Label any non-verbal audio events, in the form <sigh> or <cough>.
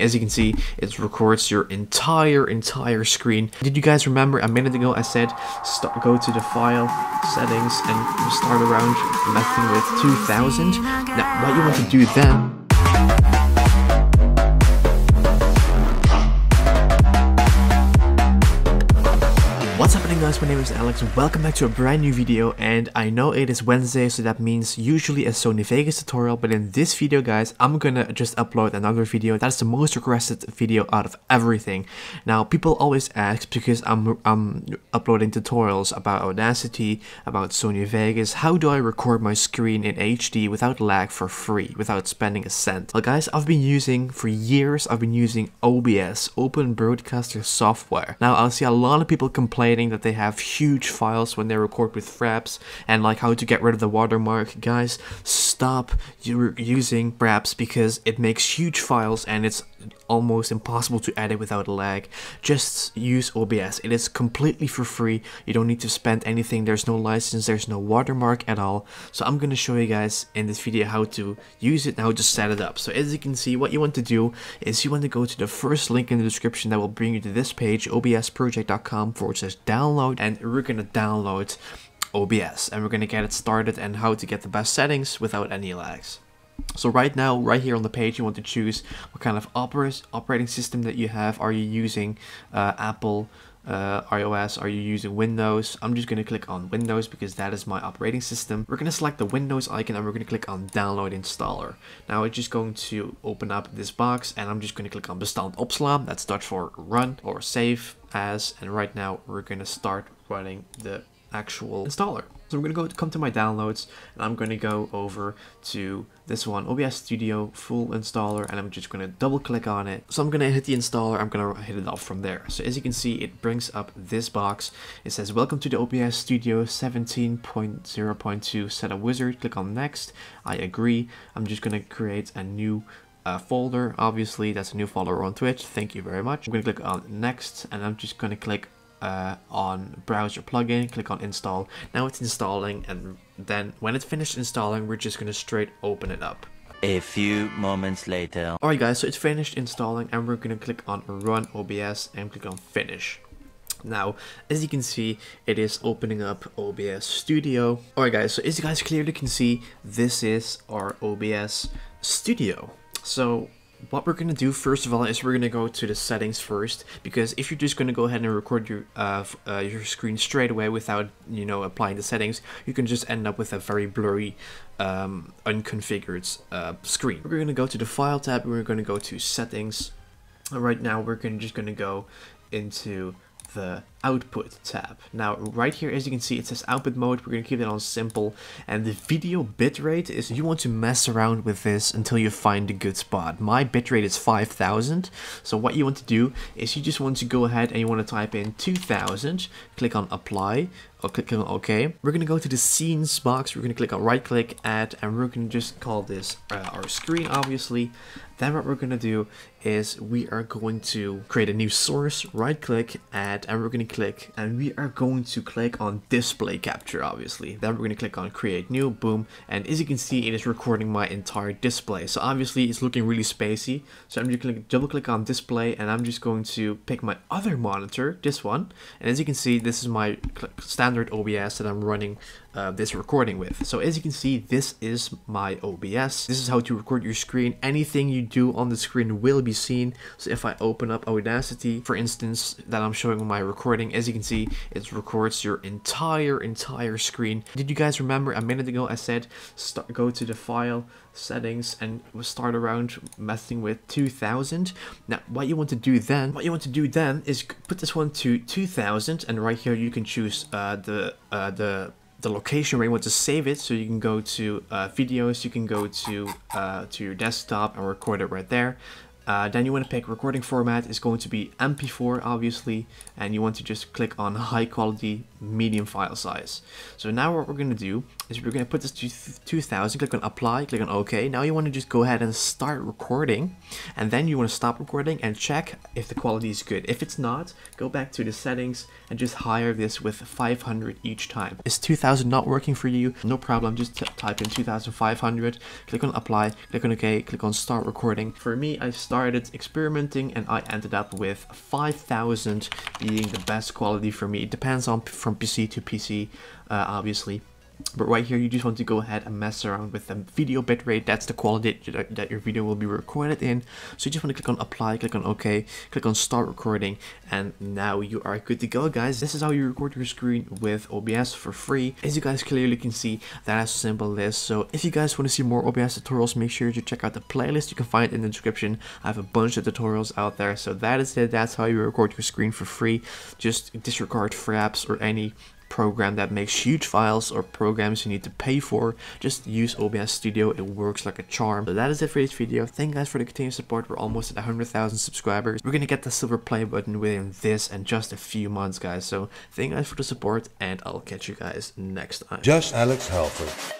As you can see, it records your entire, entire screen. Did you guys remember a minute ago I said go to the file settings and start around messing with 2000? Now, what you want to do then Guys, my name is Alex and welcome back to a brand new video and I know it is Wednesday so that means usually a Sony Vegas tutorial but in this video guys I'm gonna just upload another video that's the most requested video out of everything. Now people always ask because I'm, I'm uploading tutorials about Audacity, about Sony Vegas, how do I record my screen in HD without lag for free, without spending a cent? Well guys, I've been using, for years I've been using OBS, Open Broadcaster Software. Now I see a lot of people complaining that they have huge files when they record with Fraps and like how to get rid of the watermark. Guys, stop using Fraps because it makes huge files and it's almost impossible to edit without a lag. Just use OBS. It is completely for free. You don't need to spend anything. There's no license. There's no watermark at all. So I'm going to show you guys in this video how to use it how to set it up. So as you can see, what you want to do is you want to go to the first link in the description that will bring you to this page, obsproject.com forward slash download. And we're going to download OBS and we're going to get it started and how to get the best settings without any lags. So right now, right here on the page, you want to choose what kind of operating system that you have. Are you using uh, Apple, uh, iOS? Are you using Windows? I'm just going to click on Windows because that is my operating system. We're going to select the Windows icon and we're going to click on Download Installer. Now it's just going to open up this box and I'm just going to click on Bestand opslaan. That's Dutch for run or save as. And right now we're going to start running the actual installer. So I'm going to go come to my downloads and I'm going to go over to this one, OBS Studio full installer and I'm just going to double click on it. So I'm going to hit the installer, I'm going to hit it off from there. So as you can see, it brings up this box. It says, welcome to the OBS Studio 17.0.2 setup wizard. Click on next. I agree. I'm just going to create a new uh, folder. Obviously, that's a new folder on Twitch. Thank you very much. I'm going to click on next and I'm just going to click uh, on browser plugin, click on install. Now it's installing and then when it's finished installing, we're just gonna straight open it up. A few moments later. Alright guys, so it's finished installing and we're gonna click on run OBS and click on finish. Now, as you can see, it is opening up OBS Studio. Alright guys, so as you guys clearly can see, this is our OBS Studio. So what we're going to do first of all is we're going to go to the settings first because if you're just going to go ahead and record your uh, uh, your screen straight away without you know applying the settings you can just end up with a very blurry um, unconfigured uh, screen. We're going to go to the file tab we're going to go to settings right now we're gonna, just going to go into the output tab. Now right here as you can see it says output mode, we're going to keep it on simple and the video bitrate is you want to mess around with this until you find a good spot. My bitrate is 5000 so what you want to do is you just want to go ahead and you want to type in 2000, click on apply or click on OK. We're going to go to the scenes box, we're going to click on right click add and we're going to just call this uh, our screen obviously. Then what we're going to do is we are going to create a new source, right click add and we're going to click and we are going to click on display capture obviously then we're going to click on create new boom and as you can see it is recording my entire display so obviously it's looking really spacey so I'm just going to double click on display and I'm just going to pick my other monitor this one and as you can see this is my standard OBS that I'm running uh, this recording with. So as you can see, this is my OBS. This is how to record your screen. Anything you do on the screen will be seen. So if I open up Audacity, for instance, that I'm showing my recording, as you can see, it records your entire, entire screen. Did you guys remember a minute ago I said start, go to the file settings and start around messing with 2000 now what you want to do then what you want to do then is put this one to 2000 and right here you can choose uh, the uh, the the location where you want to save it. So you can go to uh, videos, you can go to uh, to your desktop and record it right there. Uh, then you want to pick recording format is going to be MP4 obviously and you want to just click on <laughs> high quality medium file size. So now what we're going to do is we're going to put this to 2000, click on apply, click on OK. Now you want to just go ahead and start recording and then you want to stop recording and check if the quality is good. If it's not, go back to the settings and just higher this with 500 each time. Is 2000 not working for you? No problem, just type in 2500, click on apply, click on OK, click on start recording. For me, I start started experimenting and I ended up with 5000 being the best quality for me. It depends on from PC to PC, uh, obviously. But right here, you just want to go ahead and mess around with the video bitrate. That's the quality that your video will be recorded in. So you just want to click on apply, click on OK, click on start recording, and now you are good to go, guys. This is how you record your screen with OBS for free. As you guys clearly can see, that is a simple list. So if you guys want to see more OBS tutorials, make sure to check out the playlist. You can find in the description. I have a bunch of tutorials out there. So that is it. That's how you record your screen for free. Just disregard fraps or any program that makes huge files or programs you need to pay for, just use OBS Studio. It works like a charm. So that is it for this video. Thank you guys for the continued support. We're almost at 100,000 subscribers. We're gonna get the silver play button within this and just a few months, guys. So thank you guys for the support, and I'll catch you guys next time. Just Alex Halford.